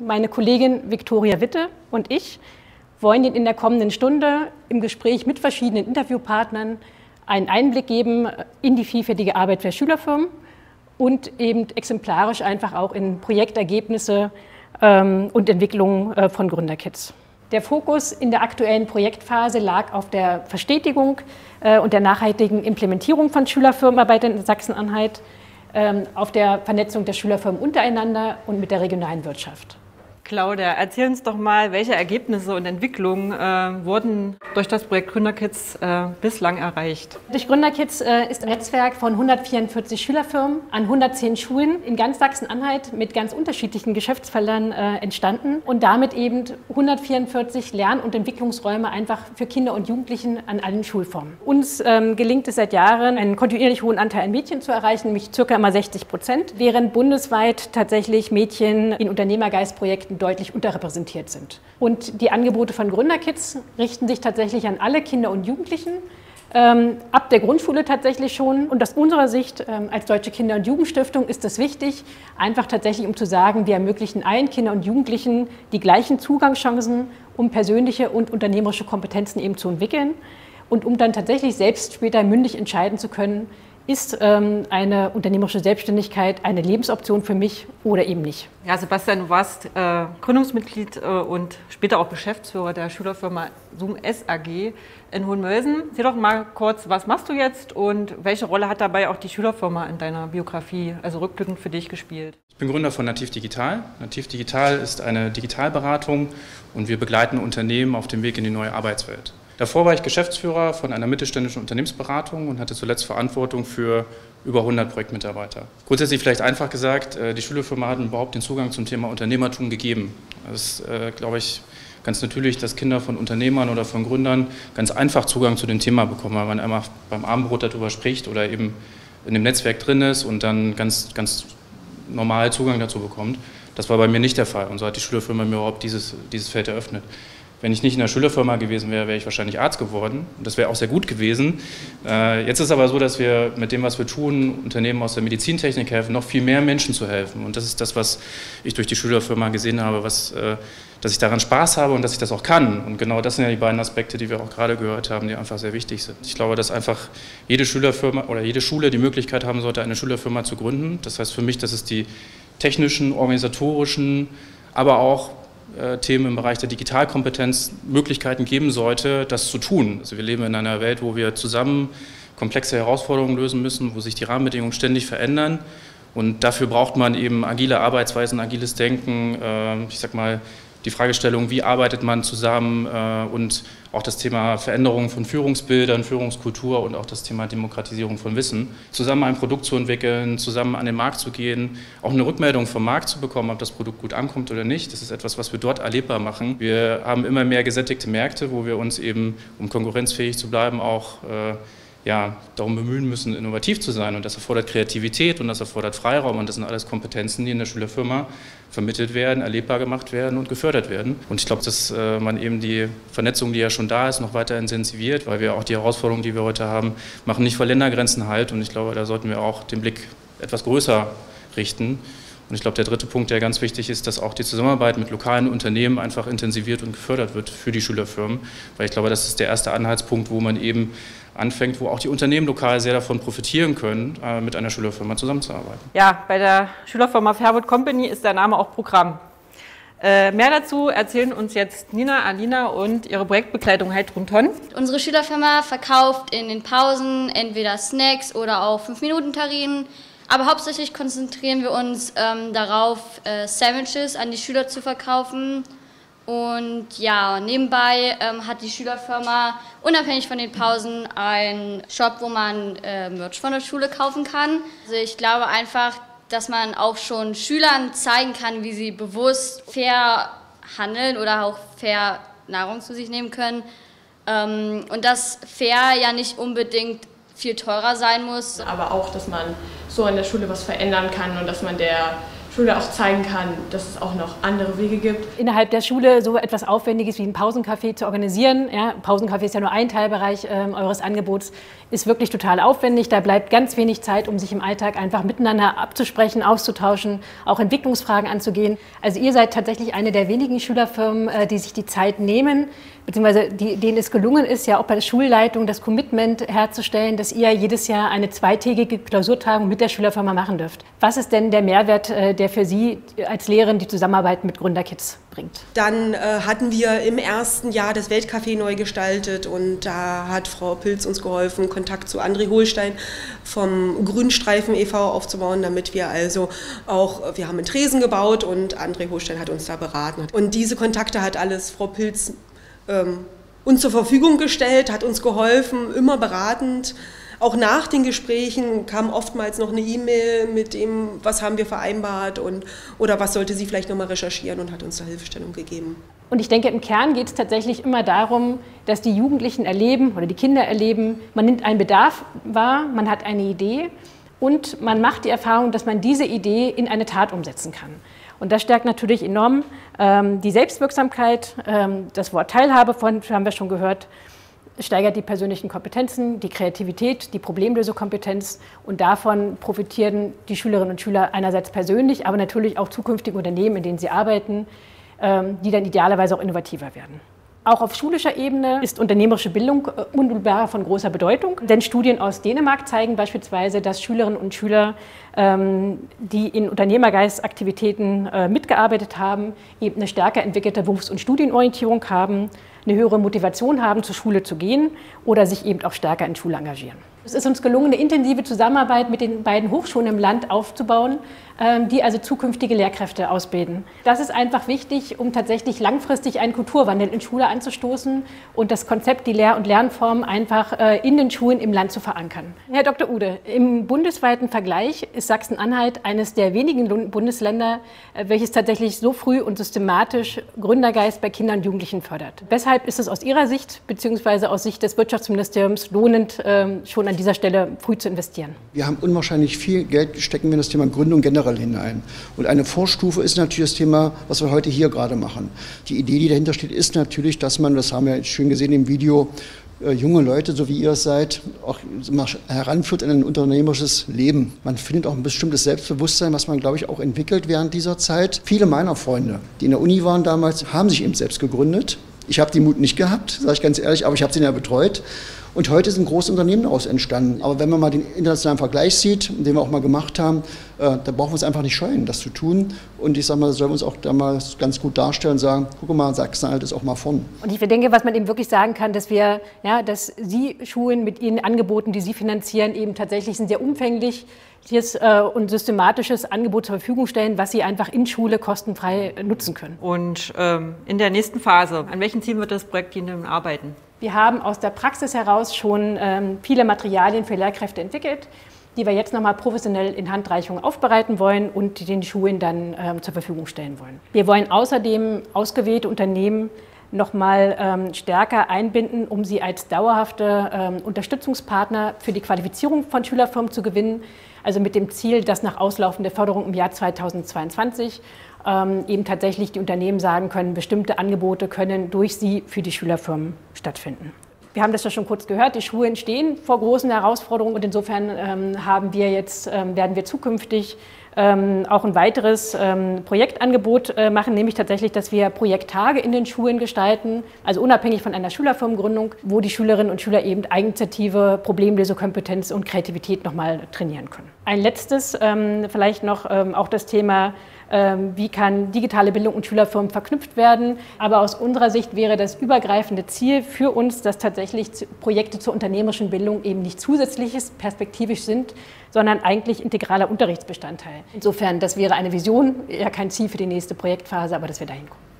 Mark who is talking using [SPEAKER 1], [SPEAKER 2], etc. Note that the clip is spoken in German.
[SPEAKER 1] Meine Kollegin Viktoria Witte und ich wollen Ihnen in der kommenden Stunde im Gespräch mit verschiedenen Interviewpartnern einen Einblick geben in die vielfältige Arbeit der Schülerfirmen und eben exemplarisch einfach auch in Projektergebnisse ähm, und Entwicklungen äh, von Gründerkids. Der Fokus in der aktuellen Projektphase lag auf der Verstetigung äh, und der nachhaltigen Implementierung von Schülerfirmenarbeit in Sachsen-Anhalt, auf der Vernetzung der Schülerfirmen untereinander und mit der regionalen Wirtschaft.
[SPEAKER 2] Claudia, erzähl uns doch mal, welche Ergebnisse und Entwicklungen äh, wurden durch das Projekt Gründerkids äh, bislang erreicht?
[SPEAKER 1] Durch Gründerkids äh, ist ein Netzwerk von 144 Schülerfirmen an 110 Schulen in ganz Sachsen-Anhalt mit ganz unterschiedlichen Geschäftsfeldern äh, entstanden und damit eben 144 Lern- und Entwicklungsräume einfach für Kinder und Jugendlichen an allen Schulformen. Uns ähm, gelingt es seit Jahren, einen kontinuierlich hohen Anteil an Mädchen zu erreichen, nämlich circa immer 60 Prozent, während bundesweit tatsächlich Mädchen in Unternehmergeistprojekten deutlich unterrepräsentiert sind. Und die Angebote von Gründerkids richten sich tatsächlich an alle Kinder und Jugendlichen, ähm, ab der Grundschule tatsächlich schon. Und aus unserer Sicht ähm, als Deutsche Kinder- und Jugendstiftung ist es wichtig, einfach tatsächlich, um zu sagen, wir ermöglichen allen Kindern und Jugendlichen die gleichen Zugangschancen, um persönliche und unternehmerische Kompetenzen eben zu entwickeln und um dann tatsächlich selbst später mündig entscheiden zu können, ist ähm, eine unternehmerische Selbstständigkeit eine Lebensoption für mich oder eben nicht?
[SPEAKER 2] Ja, Sebastian, du warst äh, Gründungsmitglied äh, und später auch Geschäftsführer der Schülerfirma Zoom SAG in Hohenmölsen. Sieh doch mal kurz, was machst du jetzt und welche Rolle hat dabei auch die Schülerfirma in deiner Biografie, also rückblickend für dich gespielt?
[SPEAKER 3] Ich bin Gründer von Nativ Digital. Nativ Digital ist eine Digitalberatung und wir begleiten Unternehmen auf dem Weg in die neue Arbeitswelt. Davor war ich Geschäftsführer von einer mittelständischen Unternehmensberatung und hatte zuletzt Verantwortung für über 100 Projektmitarbeiter. Grundsätzlich vielleicht einfach gesagt, äh, die Schülerfirma hat überhaupt den Zugang zum Thema Unternehmertum gegeben. Das ist, äh, glaube ich, ganz natürlich, dass Kinder von Unternehmern oder von Gründern ganz einfach Zugang zu dem Thema bekommen, weil man einmal beim Abendbrot darüber spricht oder eben in dem Netzwerk drin ist und dann ganz, ganz normal Zugang dazu bekommt. Das war bei mir nicht der Fall und so hat die Schülerfirma mir überhaupt dieses, dieses Feld eröffnet. Wenn ich nicht in der Schülerfirma gewesen wäre, wäre ich wahrscheinlich Arzt geworden. Das wäre auch sehr gut gewesen. Äh, jetzt ist es aber so, dass wir mit dem, was wir tun, Unternehmen aus der Medizintechnik helfen, noch viel mehr Menschen zu helfen. Und das ist das, was ich durch die Schülerfirma gesehen habe, was, äh, dass ich daran Spaß habe und dass ich das auch kann. Und genau das sind ja die beiden Aspekte, die wir auch gerade gehört haben, die einfach sehr wichtig sind. Ich glaube, dass einfach jede Schülerfirma oder jede Schule die Möglichkeit haben sollte, eine Schülerfirma zu gründen. Das heißt für mich, dass es die technischen, organisatorischen, aber auch Themen im Bereich der Digitalkompetenz Möglichkeiten geben sollte, das zu tun. Also wir leben in einer Welt, wo wir zusammen komplexe Herausforderungen lösen müssen, wo sich die Rahmenbedingungen ständig verändern. Und dafür braucht man eben agile Arbeitsweisen, agiles Denken, äh, ich sag mal, die Fragestellung, wie arbeitet man zusammen äh, und auch das Thema Veränderung von Führungsbildern, Führungskultur und auch das Thema Demokratisierung von Wissen, zusammen ein Produkt zu entwickeln, zusammen an den Markt zu gehen, auch eine Rückmeldung vom Markt zu bekommen, ob das Produkt gut ankommt oder nicht. Das ist etwas, was wir dort erlebbar machen. Wir haben immer mehr gesättigte Märkte, wo wir uns eben, um konkurrenzfähig zu bleiben, auch äh, ja, darum bemühen müssen, innovativ zu sein. Und das erfordert Kreativität und das erfordert Freiraum. Und das sind alles Kompetenzen, die in der Schülerfirma vermittelt werden, erlebbar gemacht werden und gefördert werden. Und ich glaube, dass äh, man eben die Vernetzung, die ja schon da ist, noch weiter intensiviert, weil wir auch die Herausforderungen, die wir heute haben, machen nicht vor Ländergrenzen halt. Und ich glaube, da sollten wir auch den Blick etwas größer richten. Und ich glaube, der dritte Punkt, der ganz wichtig ist, dass auch die Zusammenarbeit mit lokalen Unternehmen einfach intensiviert und gefördert wird für die Schülerfirmen. Weil ich glaube, das ist der erste Anhaltspunkt, wo man eben anfängt, wo auch die Unternehmen lokal sehr davon profitieren können, äh, mit einer Schülerfirma zusammenzuarbeiten.
[SPEAKER 2] Ja, bei der Schülerfirma Fairwood Company ist der Name auch Programm. Äh, mehr dazu erzählen uns jetzt Nina, Alina und ihre Projektbekleidung Heidrun Ton.
[SPEAKER 4] Unsere Schülerfirma verkauft in den Pausen entweder Snacks oder auch 5-Minuten-Tarinen. Aber hauptsächlich konzentrieren wir uns ähm, darauf, äh, Sandwiches an die Schüler zu verkaufen und ja, nebenbei ähm, hat die Schülerfirma unabhängig von den Pausen einen Shop, wo man äh, Merch von der Schule kaufen kann. Also ich glaube einfach, dass man auch schon Schülern zeigen kann, wie sie bewusst fair handeln oder auch fair Nahrung zu sich nehmen können. Ähm, und dass fair ja nicht unbedingt viel teurer sein muss.
[SPEAKER 5] Aber auch, dass man so an der Schule was verändern kann und dass man der Schule auch zeigen kann, dass es auch noch andere Wege gibt.
[SPEAKER 1] Innerhalb der Schule so etwas Aufwendiges wie ein Pausencafé zu organisieren, ja, Pausencafé ist ja nur ein Teilbereich äh, eures Angebots, ist wirklich total aufwendig. Da bleibt ganz wenig Zeit, um sich im Alltag einfach miteinander abzusprechen, auszutauschen, auch Entwicklungsfragen anzugehen. Also ihr seid tatsächlich eine der wenigen Schülerfirmen, äh, die sich die Zeit nehmen, beziehungsweise die, denen es gelungen ist, ja auch bei der Schulleitung das Commitment herzustellen, dass ihr jedes Jahr eine zweitägige Klausurtagung mit der Schülerfirma machen dürft. Was ist denn der Mehrwert, äh, der für Sie als Lehrerin die Zusammenarbeit mit Gründerkids bringt?
[SPEAKER 6] Dann äh, hatten wir im ersten Jahr das Weltcafé neu gestaltet und da hat Frau Pilz uns geholfen, Kontakt zu André Holstein vom Grünstreifen e.V. aufzubauen, damit wir also auch, wir haben einen Tresen gebaut und André Holstein hat uns da beraten. Und diese Kontakte hat alles Frau Pilz ähm, uns zur Verfügung gestellt, hat uns geholfen, immer beratend. Auch nach den Gesprächen kam oftmals noch eine E-Mail mit dem, was haben wir vereinbart und, oder was sollte sie vielleicht nochmal recherchieren und hat uns da Hilfestellung gegeben.
[SPEAKER 1] Und ich denke, im Kern geht es tatsächlich immer darum, dass die Jugendlichen erleben oder die Kinder erleben, man nimmt einen Bedarf wahr, man hat eine Idee und man macht die Erfahrung, dass man diese Idee in eine Tat umsetzen kann. Und das stärkt natürlich enorm ähm, die Selbstwirksamkeit. Ähm, das Wort Teilhabe, von haben wir schon gehört, steigert die persönlichen Kompetenzen, die Kreativität, die Problemlösekompetenz und davon profitieren die Schülerinnen und Schüler einerseits persönlich, aber natürlich auch zukünftige Unternehmen, in denen sie arbeiten, ähm, die dann idealerweise auch innovativer werden. Auch auf schulischer Ebene ist unternehmerische Bildung äh, unmittelbar von großer Bedeutung. Denn Studien aus Dänemark zeigen beispielsweise, dass Schülerinnen und Schüler, ähm, die in Unternehmergeistaktivitäten äh, mitgearbeitet haben, eben eine stärker entwickelte Berufs- und Studienorientierung haben, eine höhere Motivation haben, zur Schule zu gehen oder sich eben auch stärker in Schule engagieren. Es ist uns gelungen, eine intensive Zusammenarbeit mit den beiden Hochschulen im Land aufzubauen, die also zukünftige Lehrkräfte ausbilden. Das ist einfach wichtig, um tatsächlich langfristig einen Kulturwandel in Schule anzustoßen und das Konzept, die Lehr- und Lernform einfach äh, in den Schulen im Land zu verankern. Herr Dr. Ude, im bundesweiten Vergleich ist Sachsen-Anhalt eines der wenigen Bundesländer, äh, welches tatsächlich so früh und systematisch Gründergeist bei Kindern und Jugendlichen fördert. Weshalb ist es aus Ihrer Sicht bzw. aus Sicht des Wirtschaftsministeriums lohnend, ähm, schon an dieser Stelle früh zu investieren?
[SPEAKER 7] Wir haben unwahrscheinlich viel Geld stecken wir in das Thema Gründung generell hinein. Und eine Vorstufe ist natürlich das Thema, was wir heute hier gerade machen. Die Idee, die dahinter steht, ist natürlich, dass man, das haben wir jetzt schön gesehen im Video, äh, junge Leute, so wie ihr es seid, auch heranführt in ein unternehmerisches Leben. Man findet auch ein bestimmtes Selbstbewusstsein, was man, glaube ich, auch entwickelt während dieser Zeit. Viele meiner Freunde, die in der Uni waren damals, haben sich eben selbst gegründet. Ich habe den Mut nicht gehabt, sage ich ganz ehrlich, aber ich habe sie ja betreut. Und heute sind große Unternehmen daraus entstanden. Aber wenn man mal den internationalen Vergleich sieht, den wir auch mal gemacht haben, äh, da brauchen wir uns einfach nicht scheuen, das zu tun. Und ich sage mal, sollen wir uns auch da mal ganz gut darstellen und sagen, guck mal, Sachsen-Anhalt ist auch mal vorn.
[SPEAKER 1] Und ich denke, was man eben wirklich sagen kann, dass wir, ja, dass Sie Schulen mit Ihren Angeboten, die Sie finanzieren, eben tatsächlich ein sehr umfängliches äh, und systematisches Angebot zur Verfügung stellen, was Sie einfach in Schule kostenfrei nutzen können.
[SPEAKER 2] Und ähm, in der nächsten Phase, an welchen Zielen wird das Projekt Ihnen arbeiten?
[SPEAKER 1] Wir haben aus der Praxis heraus schon ähm, viele Materialien für Lehrkräfte entwickelt, die wir jetzt nochmal professionell in Handreichung aufbereiten wollen und den Schulen dann ähm, zur Verfügung stellen wollen. Wir wollen außerdem ausgewählte Unternehmen nochmal ähm, stärker einbinden, um sie als dauerhafte ähm, Unterstützungspartner für die Qualifizierung von Schülerfirmen zu gewinnen. Also mit dem Ziel, dass nach Auslaufen der Förderung im Jahr 2022 ähm, eben tatsächlich die Unternehmen sagen können, bestimmte Angebote können durch sie für die Schülerfirmen stattfinden. Wir haben das ja schon kurz gehört, die Schulen stehen vor großen Herausforderungen und insofern ähm, haben wir jetzt, ähm, werden wir zukünftig ähm, auch ein weiteres ähm, Projektangebot äh, machen, nämlich tatsächlich, dass wir Projekttage in den Schulen gestalten, also unabhängig von einer Schülerfirmengründung, wo die Schülerinnen und Schüler eben Eigeninitiative, Problemlösekompetenz und Kreativität nochmal trainieren können. Ein letztes, ähm, vielleicht noch auch das Thema ähm, wie kann digitale Bildung und Schülerfirmen verknüpft werden. Aber aus unserer Sicht wäre das übergreifende Ziel für uns, dass tatsächlich Projekte zur unternehmerischen Bildung eben nicht zusätzliches, perspektivisch sind, sondern eigentlich integraler Unterrichtsbestandteil. Insofern, das wäre eine Vision, ja kein Ziel für die nächste Projektphase, aber dass wir dahin kommen.